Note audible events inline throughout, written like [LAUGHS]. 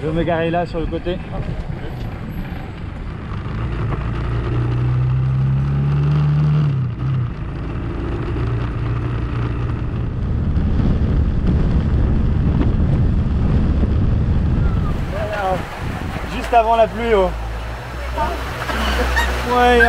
Je vais me garer là sur le côté. Juste avant la pluie. Oh. Ouais.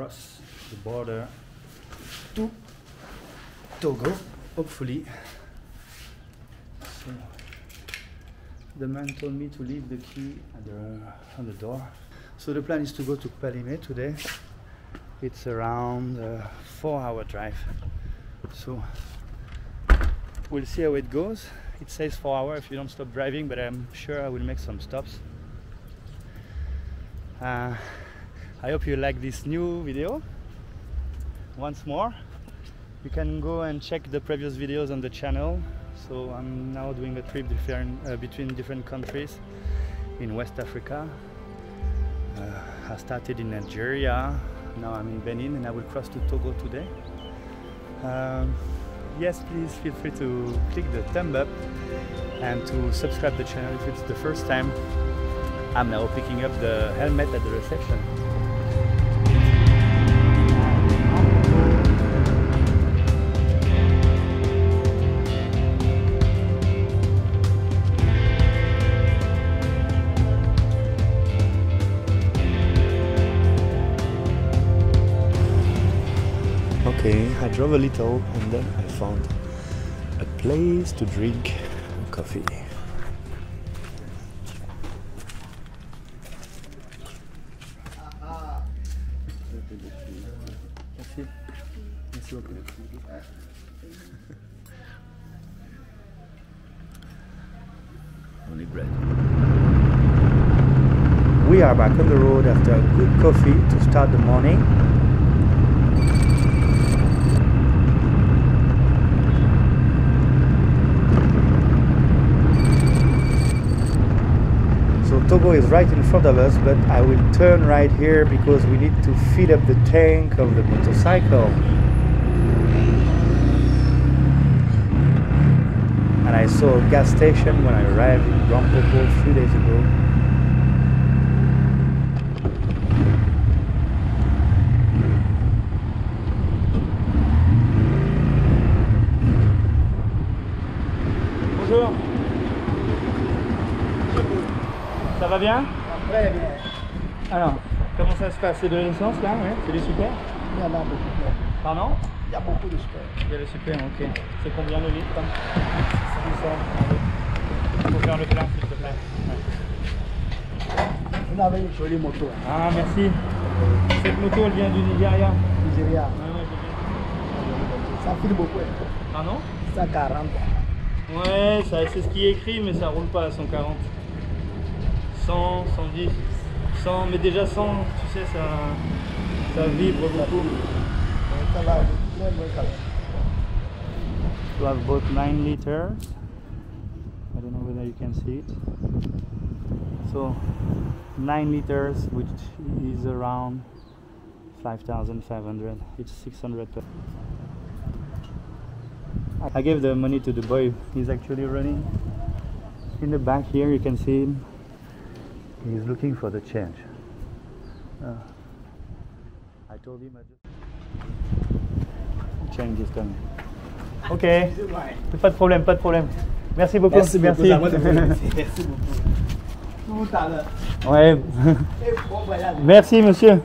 Cross the border to Togo, hopefully. So, the man told me to leave the key the, on the door. So the plan is to go to Kpalimé today. It's around a four hour drive. So we'll see how it goes. It says four hours if you don't stop driving, but I'm sure I will make some stops. Uh, I hope you like this new video. Once more, you can go and check the previous videos on the channel. So I'm now doing a trip different, uh, between different countries in West Africa. Uh, I started in Nigeria, now I'm in Benin, and I will cross to Togo today. Um, yes, please feel free to click the thumb up and to subscribe the channel if it's the first time. I'm now picking up the helmet at the reception. Okay, I drove a little and then I found a place to drink coffee. Merci. Merci beaucoup. Only bread. We are back on the road after a good coffee to start the morning. Is right in front of us, but I will turn right here because we need to fill up the tank of the motorcycle. And I saw a gas station when I arrived in Grand Popo a few days ago. Va bien Très bien. Alors, comment ça se passe C'est de l'essence là ouais C'est du super Il y en a beaucoup. Pardon Il y a beaucoup de sport. Il y a le super, ok. C'est combien le litre 600. Il faut faire le plein s'il te plaît. Ouais. Vous avez une jolie moto. Ah merci. Cette moto elle vient du Nigeria. Nigeria. Ouais. Ça file beaucoup. Pardon 140. Ouais, ça- c'est ce qui est écrit, mais ça roule pas à 140. 100, 110, 100, mais déjà 100, tu sais, ça, ça vibre beaucoup. You have both 9 liters. I don't know whether you can see it. So 9 liters, which is around 5,500. It's 600. I gave the money to the boy. He's actually running. In the back here, you can see him. He's looking for the change. Uh, I told him I just. Change is coming. Ok, pas de problème, pas de problème. Merci beaucoup. Merci beaucoup. Merci. Tout à l'heure. Ouais. [LAUGHS] Merci monsieur.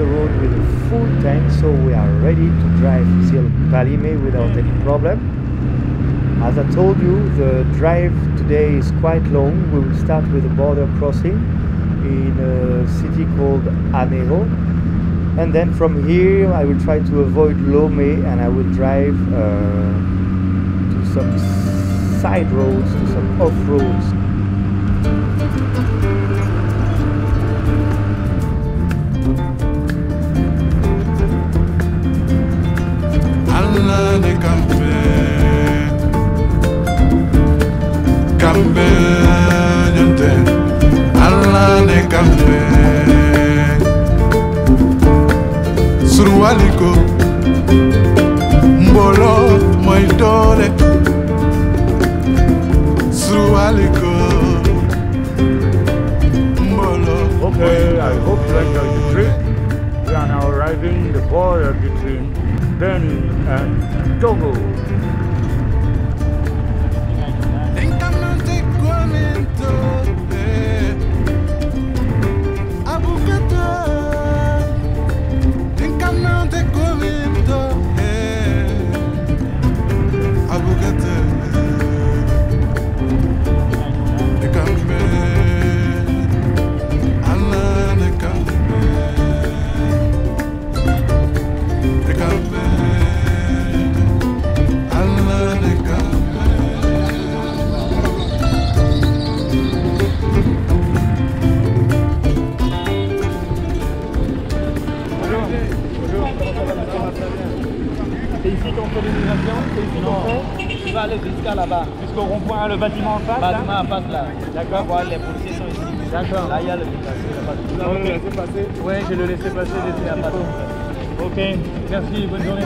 The road with a full tank, so we are ready to drive till Kpalimé without any problem. As I told you, the drive today is quite long. We will start with a border crossing in a city called Aného. And then from here, I will try to avoid Lomé and I will drive uh, to some side roads, to some off roads. Nyonte Allah ne kambe suruwaliko mbolo moy Okay, I hope you enjoyed the trip. We are now arriving the border Benin and Togo. Le bâtiment en face là Bâtiment en face là. D'accord. Voilà, les policiers sont ici. D'accord. Là, il y a le Vous l'avez laissé passer? Oui, je le laissé passer laissé pas de- Ok, merci, bonne journée.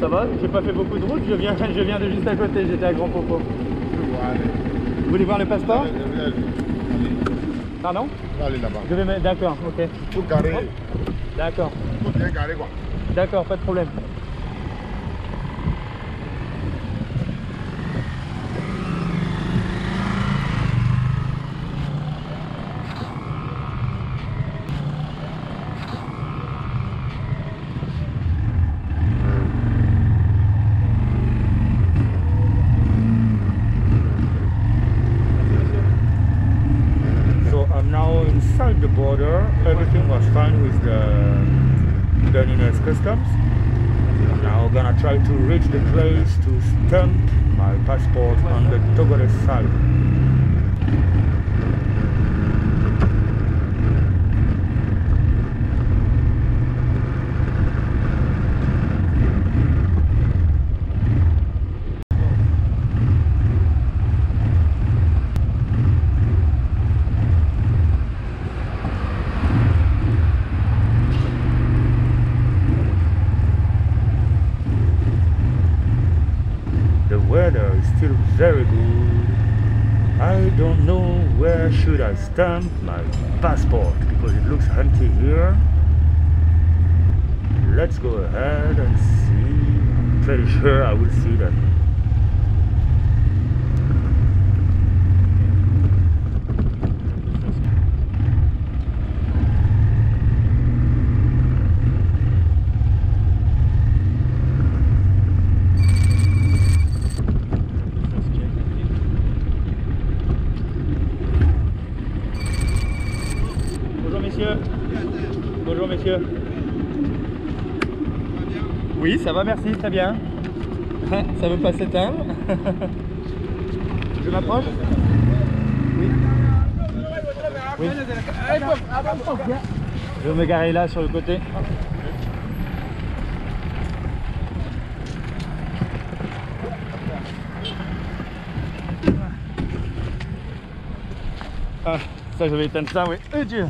Ça va. J'ai pas fait beaucoup de route, je viens, [LAUGHS] je viens de juste à côté, j'étais à Grand Popo. Vous voulez voir le passeport Pardon Allez là-bas. Je vais mettre. D'accord, ok. Tout carré, D'accord, tout bien carré quoi. d'accord, pas de problème. Border. Everything was fine with the Beninese customs. Now I'm gonna try to reach the place to stamp my passport on the Togolese side. The weather is still very good. I don't know where should I stamp my passport because it looks empty here. Let's go ahead and see. Pretty sure I will see that. Ça va, merci, très bien. [LAUGHS] Ça veut pas s'éteindre [LAUGHS] Je m'approche Oui. Je vais me garer là sur le côté. Ah, ça je vais éteindre ça, oui. Eh Dieu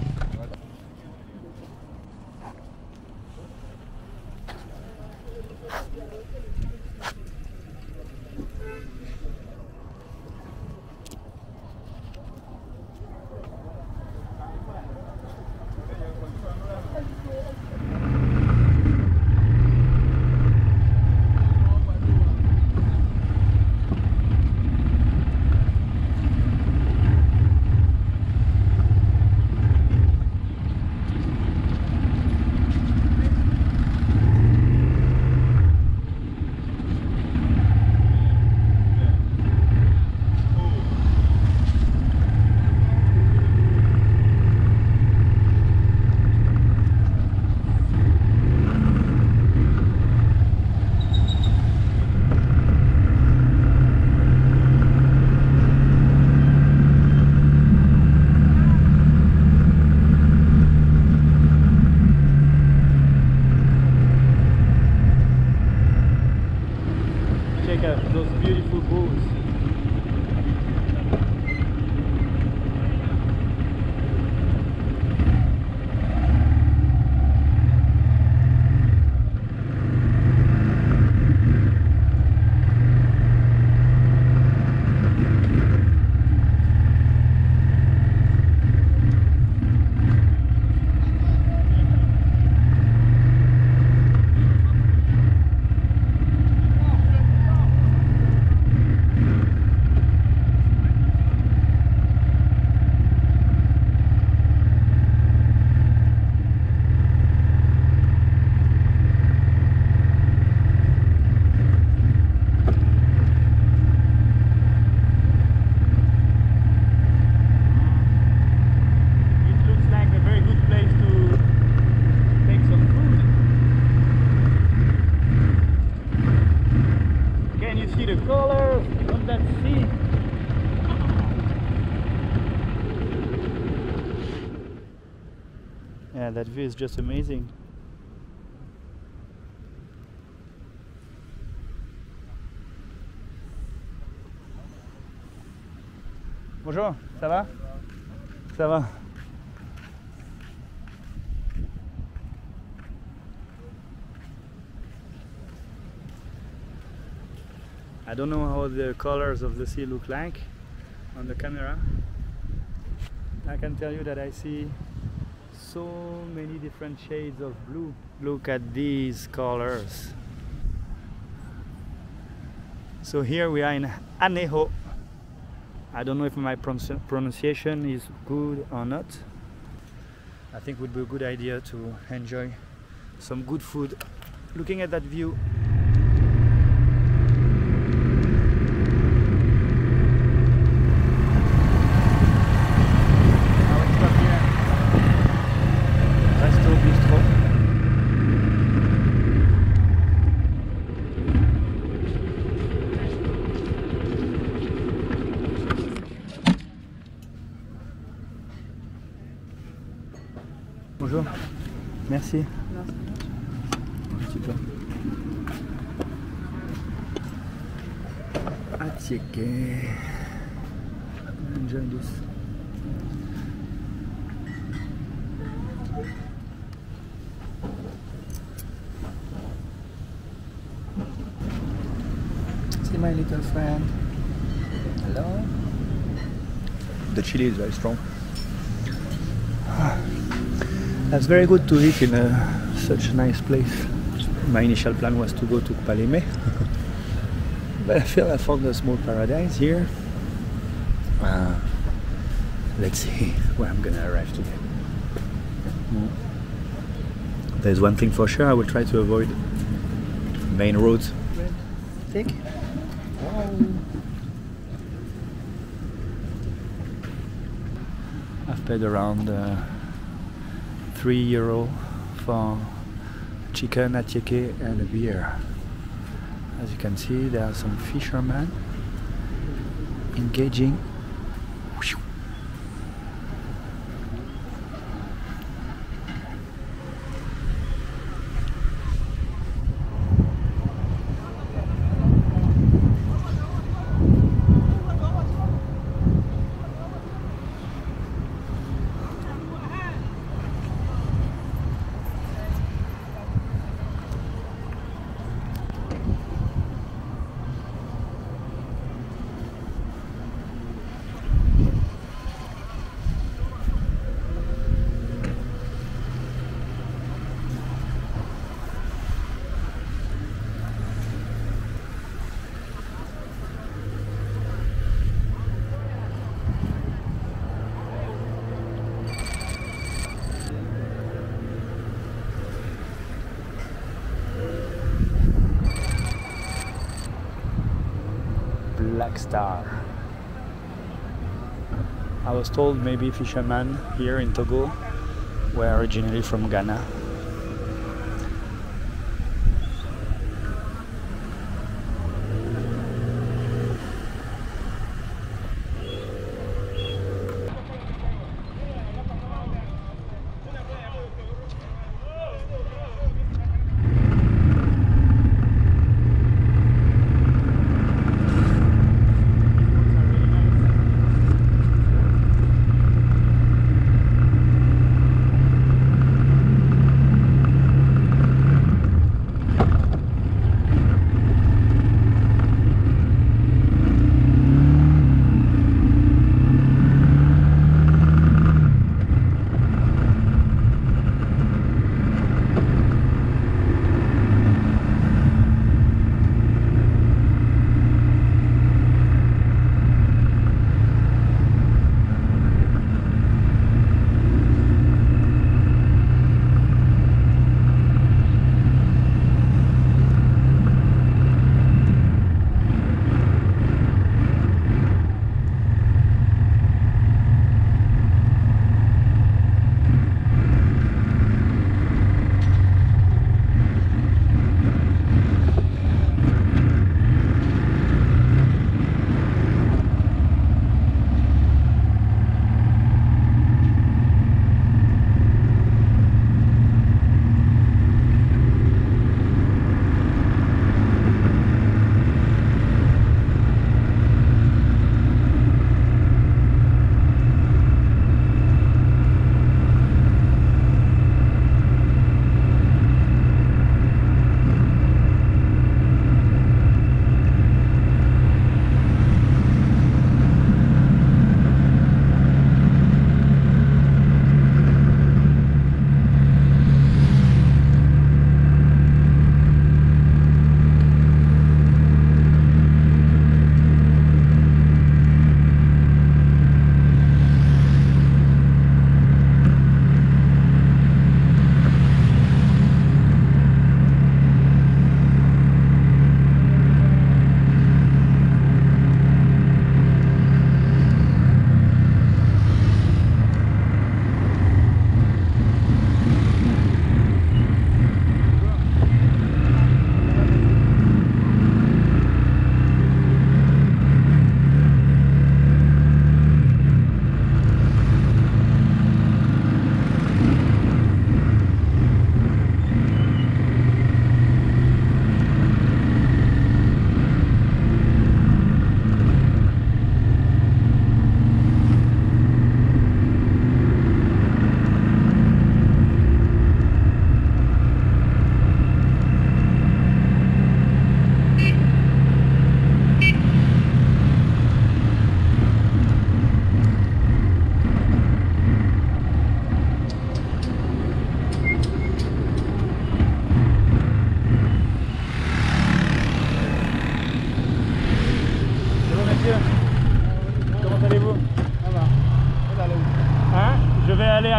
that view is just amazing. Bonjour, ça va Ça va. I don't know how the colors of the sea look like on the camera. I can tell you that I see so many different shades of blue. Look at these colors. So here we are in Aného. I don't know if my pronunciation is good or not. I think would be a good idea to enjoy some good food looking at that view. Now we stop here. Resto Bistro. Bonjour. Merci. Super. Atieke. Enjoy this. See my little friend. Hello. The chili is very strong. That's very good to eat in a, such a nice place. My initial plan was to go to Kpalimé, [LAUGHS] but I feel I found a small paradise here. Let's see where I'm gonna arrive today. There's one thing for sure, I will try to avoid main roads. Take. I've paid around uh, three euro for chicken atieke and a beer. As you can see, there are some fishermen engaging. Black Star. I was told maybe fishermen here in Togo were originally from Ghana.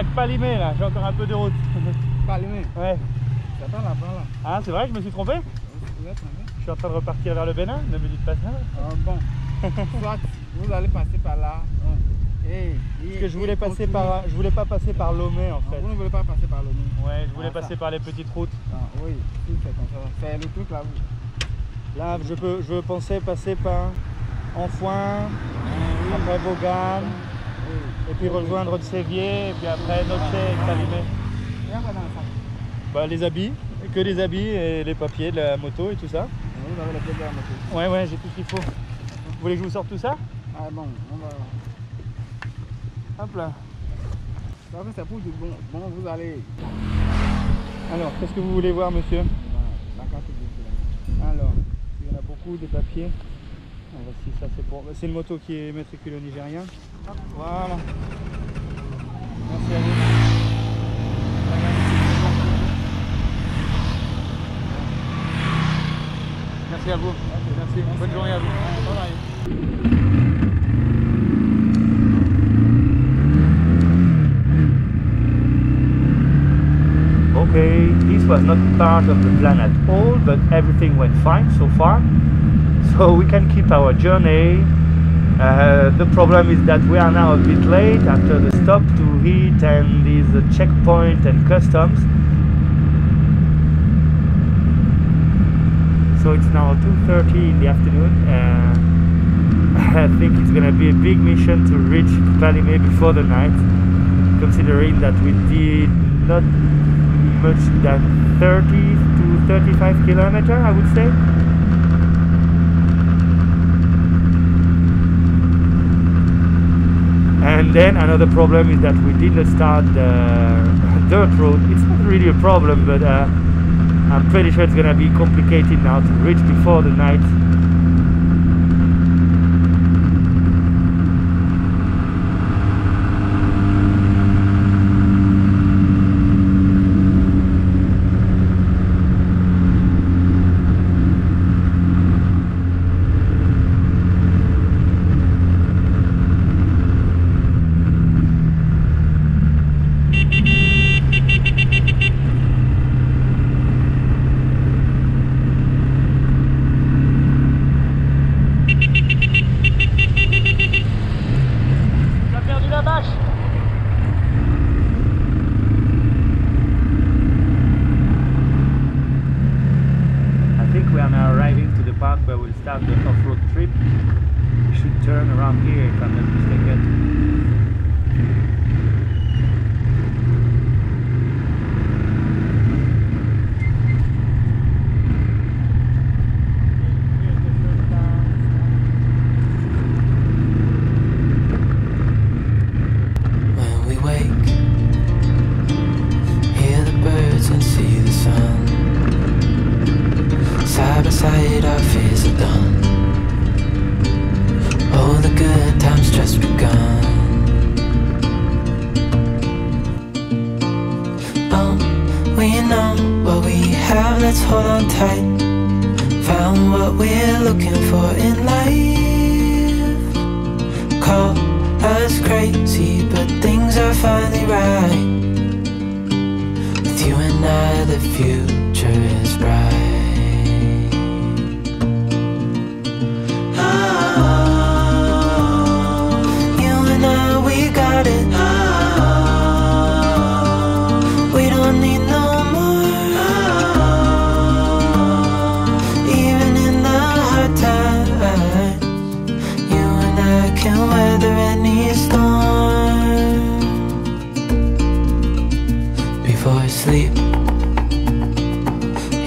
À Palimé là, j'ai encore un peu de route. [LAUGHS] Parlement. Ouais. Là-bas là. Ah, c'est vrai, je me suis trompé Je suis en train de repartir vers le Bénin, ne me dites pas ça. Ah, bon. [LAUGHS] Soit vous allez passer par là. Et, Parce que je voulais passer par, je voulais pas passer par Lomé en fait. Vous ne voulez pas passer par nid. Ouais, je voulais Ah, ça. passer par les petites routes. Ah, oui, c'est comme ça. C'est le truc là. Vous. Là, je, peux, je pensais passer par Enfoin, après Vaughan, et puis rejoindre Sévier, et puis après le sac Bah, les habits, que les habits et les papiers de la moto et tout ça. De la moto. Ouais, ouais, j'ai tout ce qu'il faut. Vous voulez que je vous sorte tout ça? Ah bon, on va. Hop là. Ça, du bon. Bon, vous allez. Alors, qu'est-ce que vous voulez voir, monsieur? Voilà, la carte de Alors, il y en a beaucoup de papiers. Ah, voici, ça c'est pour. C'est une moto qui est matriculée au Nigérien. Merci à vous. Merci. Merci. Bonne journée à vous. Okay, this was not part of the plan at all, but everything went fine so far. So we can keep our journey. Uh, the problem is that we are now a bit late after the stop to eat and this uh, checkpoint and customs. So it's now 2.30 in the afternoon. Uh, [LAUGHS] I think it's gonna be a big mission to reach Kpalimé before the night, considering that we did not much than 30 to 35 kilometer, I would say. And then another problem is that we did not start the dirt road. It's not really a problem, but uh, I'm pretty sure it's gonna be complicated now to reach before the night.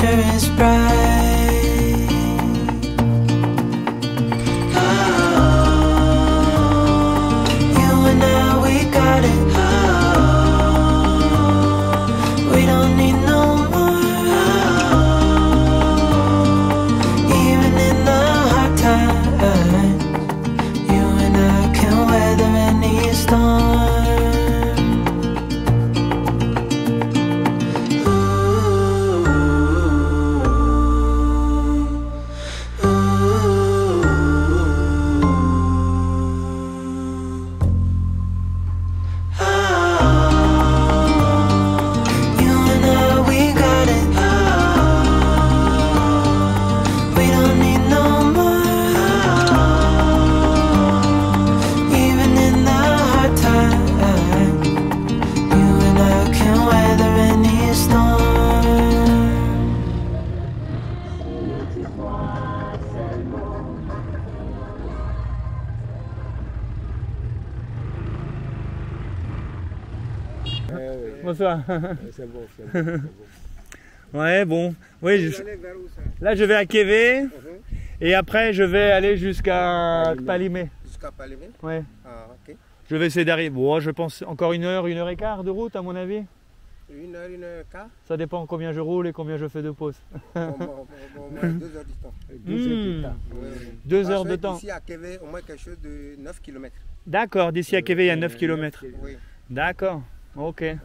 Future is bright. Oh, You and I, we got it. [LAUGHS] C'est bon, c'est bon. Ouais, bon. Oui, je- là je vais à Kévé Mhm. et après je vais aller jusqu'à Palimé. Palimé. Jusqu'à Palévé Ouais. Ah, ok. Je vais essayer d'arriver. Bon, je pense encore une heure, une heure et quart de route à mon avis. Une heure, une heure et quart? Ça dépend combien je roule et combien je fais de pause. Bon, bon, bon, bon, au moins [LAUGHS] deux heures du temps. Hmm. Oui, oui. Deux heures de temps. Ici à Kévé, au moins quelque chose de 9 km. D'accord, d'ici à Kévé il y a 9 km. Oui. D'accord, ok. Euh,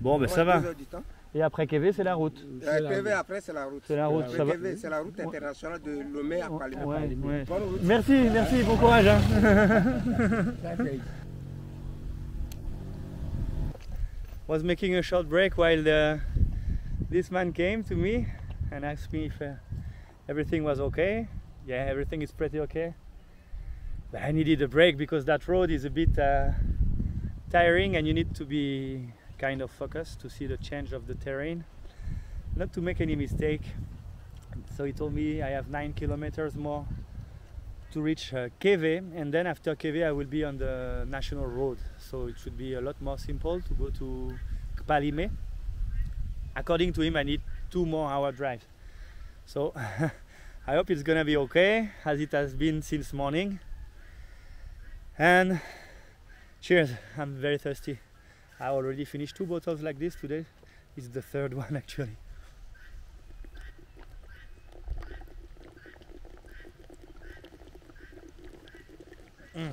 Bon, ben ça va. Deux heures du temps. Et après Kévé c'est la route. Euh, Kévé, après, c'est la route. C'est la route, Après ça va. C'est la route internationale de Lomé à Palévé. Ouais, ouais. Merci, merci, bon courage. hein. [LAUGHS] was making a short break while the, this man came to me and asked me if uh, everything was okay. Yeah, everything is pretty okay. But I needed a break because that road is a bit uh, tiring and you need to be kind of focused to see the change of the terrain, not to make any mistake. So he told me I have nine kilometers more to reach uh, Keve, and then after Keve, I will be on the national road. So it should be a lot more simple to go to Kpalime. According to him, I need two more hour drive. So [LAUGHS] I hope it's gonna be okay, as it has been since morning. And cheers! I'm very thirsty. I already finished two bottles like this today. It's the third [LAUGHS] one actually. Mm.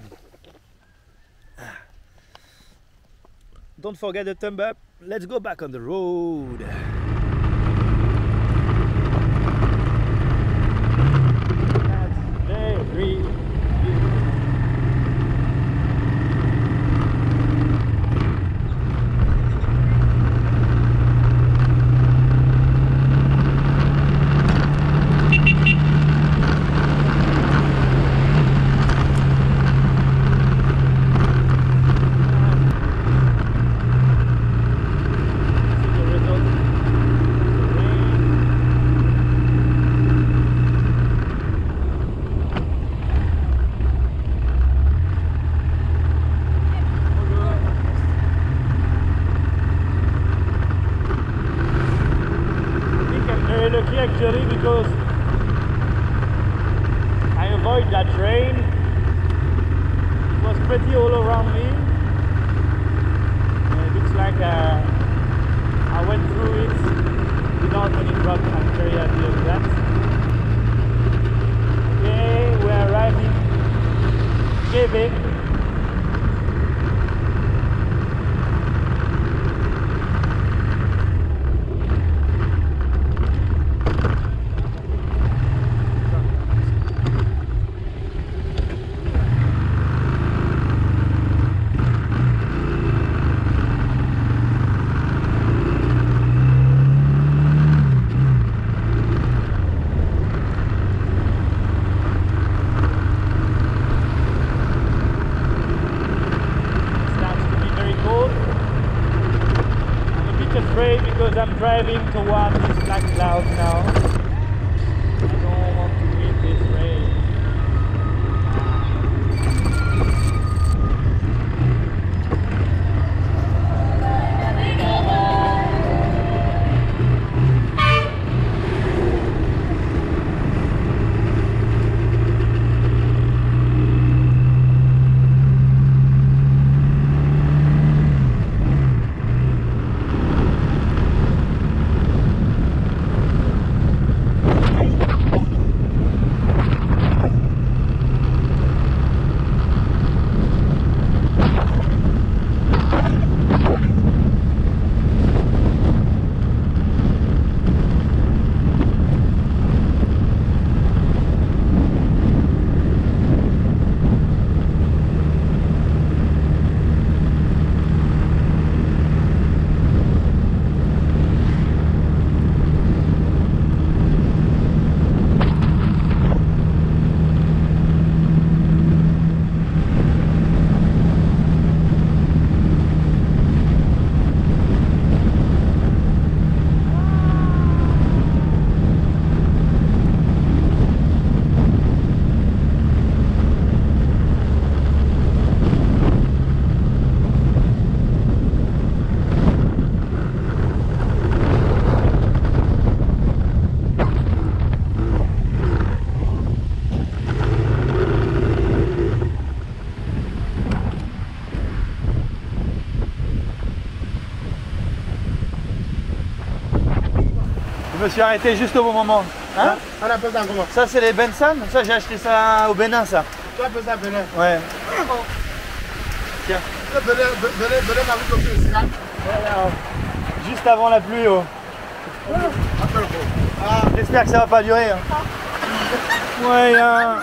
Ah. Don't forget the thumb up. Let's go back on the road. That's very See the result. I think I'm very lucky actually because I avoid that rain. It was pretty all around me. Me suis arrêté juste au bon moment. Hein On appelle ça comment Ça, c'est les Benson. Ça, j'ai acheté ça au Bénin, ça. Tu appelles ça Benin. Ouais. Tiens. Le Syrah. Juste avant la pluie. Oh. Ah, J'espère que ça va pas durer. hein. Ouais, hein.